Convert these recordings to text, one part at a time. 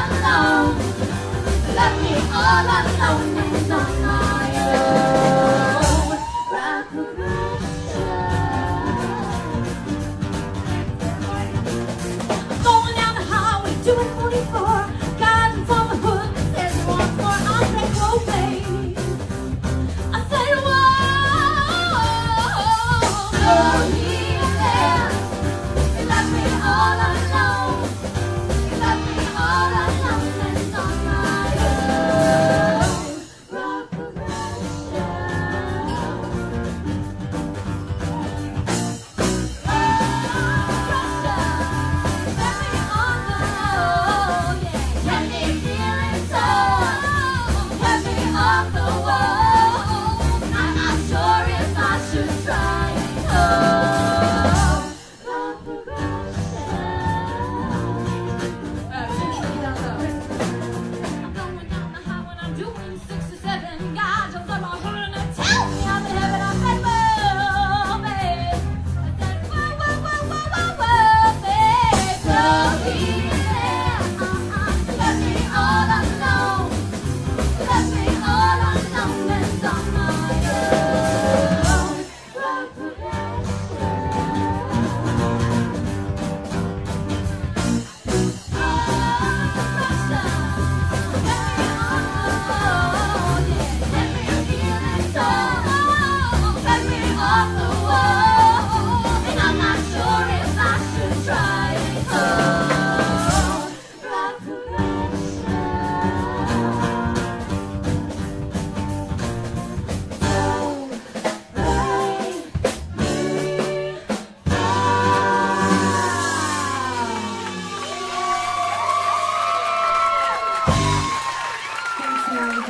alone. Me all alone on my own. Down the highway,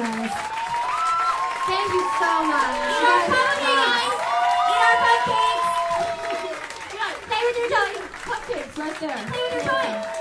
guys. Thank you so much. Eat our cupcakes. Guys. Eat our cupcakes. Play with your toys. Cupcakes right there. Play with your toys.